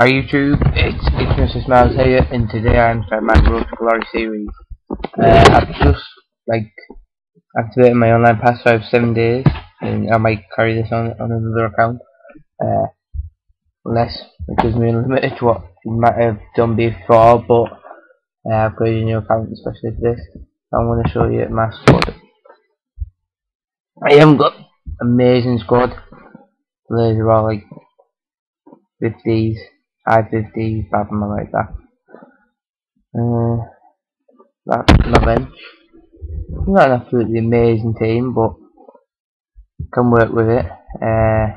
Hi YouTube, it's, it's Mr. Smiles here, and today I'm starting my Road to Glory series. Uh, I've just, like, activated my online pass for 7 days, and I might carry this on, on another account. Uh, unless it gives me unlimited to what you might have done before, but uh, I've created a new account especially for this. I'm going to show you my squad. I haven't got amazing squad. Players are all like 50s, high 50s, bad man like that. Uh, that's my bench. Not an absolutely amazing team, but can work with it. Uh,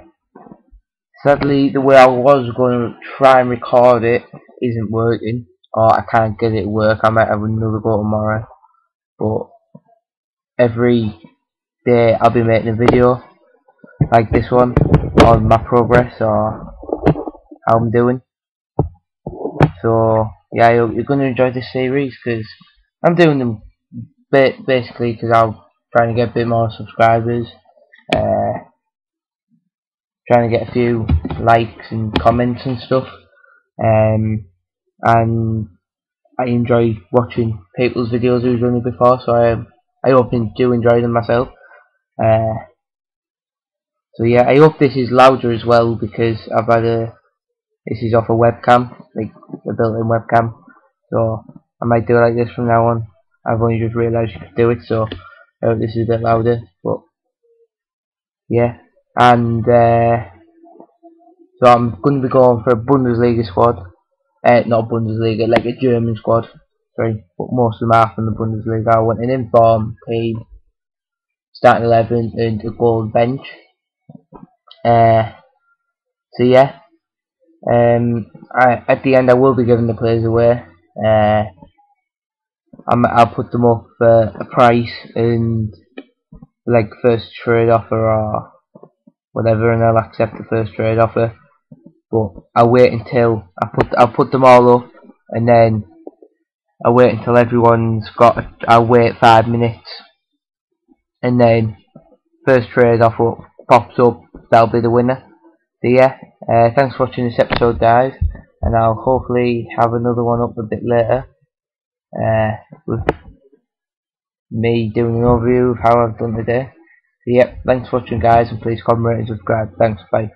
sadly, the way I was going to try and record it isn't working, or I can't get it to work. I might have another go tomorrow, but every day I'll be making a video like this one on my progress or how I'm doing. So yeah, you're, you're going to enjoy this series because I'm doing them basically because I'm trying to get a bit more subscribers, uh, trying to get a few likes and comments and stuff, um, and I enjoy watching people's videos who've done it before, so I I hope you do enjoy them myself. Uh, so yeah, I hope this is louder as well because I've had a this is off a webcam, like a built-in webcam. So I might do it like this from now on. I've only just realised you could do it, so I hope this is a bit louder. But yeah, and uh, so I'm going to be going for a Bundesliga squad. Uh, not Bundesliga, like a German squad. Sorry, but most of them are from the Bundesliga. I want an in-form team, starting 11 and a gold bench. Uh, so yeah, um, I, at the end I will be giving the players away. Uh, i will put them up for a price and like first trade offer or whatever, and I'll accept the first trade offer. But I'll wait until I put I'll put them all up, and then I'll wait until everyone's got. I'll wait five minutes, and then first trade offer pops up. That'll be the winner. So yeah, uh, thanks for watching this episode guys and I'll hopefully have another one up a bit later uh, with me doing an overview of how I've done today. So yeah, thanks for watching guys and please comment and subscribe. Thanks, bye.